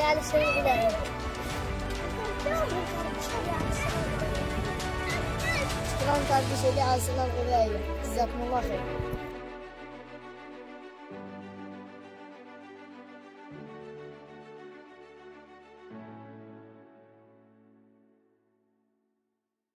Yani sevgiler. Şükran kardeşleri asılan öyle. Jazakumullah.